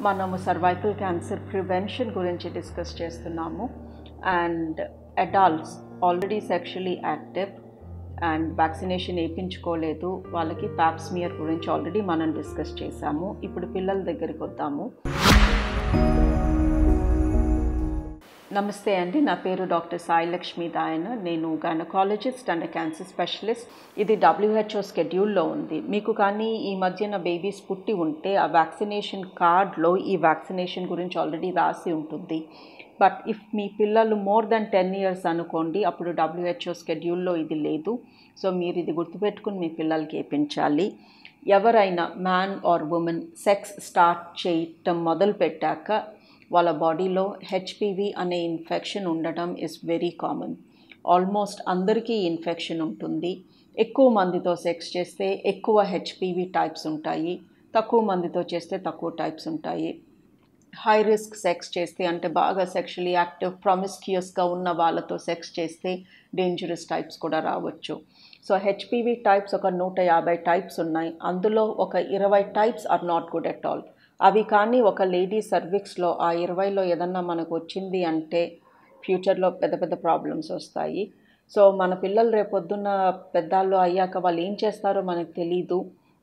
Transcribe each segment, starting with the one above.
మనము cervical cancer prevention గురించి discuss చేస్తున్నాము. And adults already sexually active and vaccination వేయించుకోలేదు వాళ్ళకి ప్యాప్స్మియర్ గురించి ఆల్రెడీ మనం డిస్కస్ చేశాము. ఇప్పుడు పిల్లల దగ్గరికి వద్దాము. నమస్తే అండి నా పేరు డాక్టర్ సాయి లక్ష్మి దాయన నేను గైనకాలజిస్ట్ అండ్ క్యాన్సర్ స్పెషలిస్ట్ ఇది డబ్ల్యూహెచ్ఓ స్కెడ్యూల్లో ఉంది. మీకు కానీ ఈ మధ్యన బేబీస్ పుట్టి ఉంటే ఆ వ్యాక్సినేషన్ కార్డ్లో ఈ వ్యాక్సినేషన్ గురించి ఆల్రెడీ రాసి ఉంటుంది. బట్ ఇఫ్ మీ పిల్లలు మోర్ దెన్ టెన్ ఇయర్స్ అనుకోండి అప్పుడు డబ్ల్యూహెచ్ఓ స్కెడ్యూల్లో ఇది లేదు. సో మీరు ఇది గుర్తుపెట్టుకుని మీ పిల్లలకి వేయించాలి ఎవరైనా man or woman sex start చేయటం మొదలు పెట్టాక వాళ్ళ బాడీలో హెచ్పివి అనే ఇన్ఫెక్షన్ ఉండటం ఇస్ వెరీ కామన్ ఆల్మోస్ట్ అందరికీ ఇన్ఫెక్షన్ ఉంటుంది. ఎక్కువ మందితో సెక్స్ చేస్తే ఎక్కువ హెచ్పివి టైప్స్ ఉంటాయి. తక్కువ మందితో చేస్తే తక్కువ టైప్స్ ఉంటాయి. హై రిస్క్ సెక్స్ చేస్తే అంటే బాగా సెక్షువలీ యాక్టివ్ ప్రామిస్క్యూస్గా ఉన్న వాళ్ళతో సెక్స్ చేస్తే డేంజరస్ టైప్స్ కూడా రావచ్చు. సో హెచ్పివి టైప్స్ ఒక నూట యాభై టైప్స్ ఉన్నాయి. అందులో ఒక ఇరవై types are not good at all అవి కానీ ఒక లేడీ సర్విక్స్లో ఆ ఇరవైలో ఏదన్నా మనకు వచ్చింది అంటే ఫ్యూచర్లో పెద్ద పెద్ద ప్రాబ్లమ్స్ వస్తాయి. సో మన పిల్లలు రేపొద్దున్న పెద్దాళ్ళు అయ్యాక వాళ్ళు ఏం చేస్తారో మనకు తెలీదు.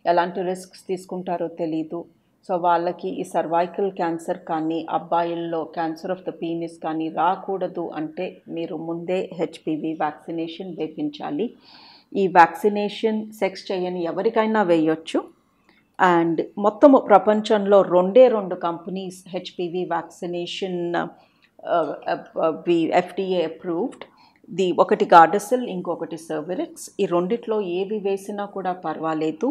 ఎలాంటి రిస్క్స్ తీసుకుంటారో తెలీదు. సో వాళ్ళకి ఈ సర్వైకల్ క్యాన్సర్ కానీ అబ్బాయిల్లో క్యాన్సర్ ఆఫ్ ద పీనిస్ కానీ రాకూడదు అంటే మీరు ముందే హెచ్పివి వ్యాక్సినేషన్ వేపించాలి. ఈ వ్యాక్సినేషన్ సెక్స్ చేయని ఎవరికైనా వేయొచ్చు. అండ్ మొత్తము ప్రపంచంలో రెండే రెండు companies HPV vaccination FDA approved the ఒకటి గార్డసిల్ ఇంకొకటి సర్వెరిక్స్. ఈ రెండిట్లో ఏవి వేసినా కూడా పర్వాలేదు.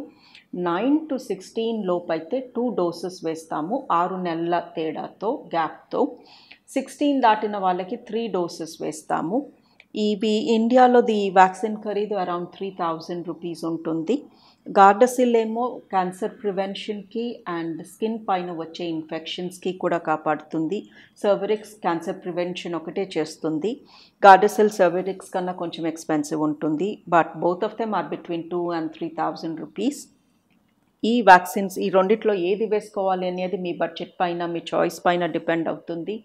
నైన్ టు సిక్స్టీన్ లోపైతే టూ డోసెస్ వేస్తాము ఆరు నెలల తేడాతో గ్యాప్తో. సిక్స్టీన్ దాటిన వాళ్ళకి త్రీ డోసెస్ వేస్తాము. ఇవి ఇండియాలో ది వ్యాక్సిన్ ఖరీదు అరౌండ్ త్రీ థౌజండ్ రూపీస్ ఉంటుంది. గార్డసిల్ ఏమో క్యాన్సర్ ప్రివెన్షన్కి అండ్ స్కిన్ పైన వచ్చే ఇన్ఫెక్షన్స్కి కూడా కాపాడుతుంది. సర్వరిక్స్ క్యాన్సర్ ప్రివెన్షన్ ఒకటే చేస్తుంది. గార్డసిల్ సర్వరిక్స్ కన్నా కొంచెం ఎక్స్పెన్సివ్ ఉంటుంది. But both of them are between two and three thousand rupees. ఈ వ్యాక్సిన్స్ ఈ రెండిట్లో ఏది వేసుకోవాలి అనేది మీ బడ్జెట్ పైన మీ చాయిస్ పైన డిపెండ్ అవుతుంది.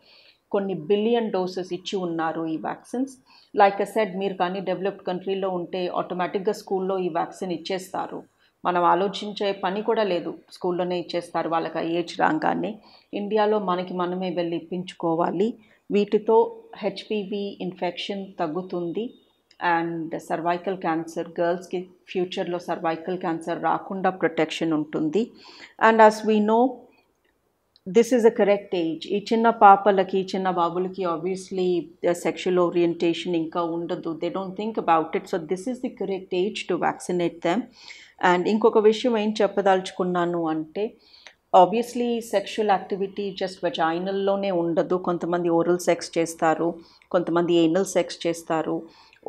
కొన్ని బిలియన్ డోసెస్ ఇచ్చి ఉన్నారు ఈ వ్యాక్సిన్స్. లైక్ అ సెడ్ మీరు కానీ డెవలప్డ్ కంట్రీలో ఉంటే ఆటోమేటిక్గా స్కూల్లో ఈ వ్యాక్సిన్ ఇచ్చేస్తారు. మనం ఆలోచించే పని కూడా లేదు. స్కూల్లోనే ఇచ్చేస్తారు వాళ్ళకి ఆ ఏజ్ రాగానే. ఇండియాలో మనకి మనమే వెళ్ళి ఇప్పించుకోవాలి. వీటితో హెచ్పివి ఇన్ఫెక్షన్ తగ్గుతుంది. అండ్ సర్వైకల్ క్యాన్సర్ గర్ల్స్కి ఫ్యూచర్లో సర్వైకల్ క్యాన్సర్ రాకుండా ప్రొటెక్షన్ ఉంటుంది. And as we know this is a correct age ఈ చిన్న పాపలకి చిన్న బాబులకి ఆబ్వియస్లీ సెక్షువల్ ఓరియంటేషన్ ఇంకా ఉండదు. They don't think about it so this is the correct age to vaccinate them and ఇంకొక విషయం ఏం చెప్పదలుచుకున్నాను అంటే ఆబ్వియస్లీ సెక్షువల్ యాక్టివిటీ జస్ట్ వెజైనల్లోనే ఉండదు. కొంతమంది ఓరల్ సెక్స్ చేస్తారు కొంతమంది ఏనల్ సెక్స్ చేస్తారు.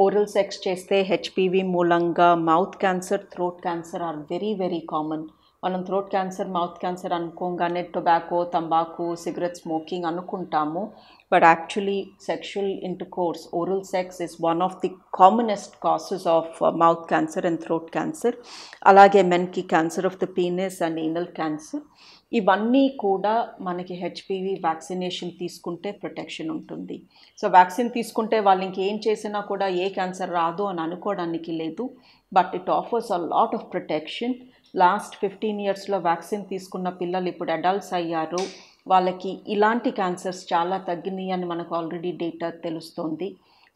ఓరల్ సెక్స్ చేస్తే హెచ్పివి మూలంగా mouth cancer throat cancer are very very common మనం థ్రోట్ క్యాన్సర్ మౌత్ క్యాన్సర్ అనుకోగానే టొబాకో తంబాకు సిగరెట్ స్మోకింగ్ అనుకుంటాము. But actually sexual intercourse oral sex is one of the commonest causes of mouth cancer and throat cancer అలాగే మెన్కి cancer of the penis and anal cancer ఇవన్నీ కూడా మనకి HPV vaccination తీసుకుంటే protection ఉంటుంది. So vaccine తీసుకుంటే వాళ్ళు ఇంకేం చేసినా కూడా ఏ క్యాన్సర్ రాదు అని అనుకోవడానికి లేదు. But it offers a lot of protection last fifteen ఇయర్స్లో వ్యాక్సిన్ తీసుకున్న పిల్లలు ఇప్పుడు అడల్ట్స్ అయ్యారు. వాళ్ళకి ఇలాంటి క్యాన్సర్స్ చాలా తగ్గినాయి అని మనకు ఆల్రెడీ డేటా తెలుస్తోంది.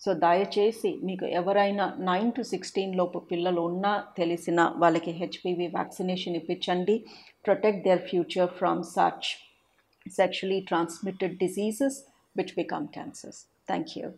సో దయచేసి మీకు ఎవరైనా నైన్ టు సిక్స్టీన్ లోపు పిల్లలు ఉన్నా తెలిసిన వాళ్ళకి హెచ్పివి వ్యాక్సినేషన్ ఇప్పించండి. Protect their future from such sexually transmitted diseases which become cancers. Thank you.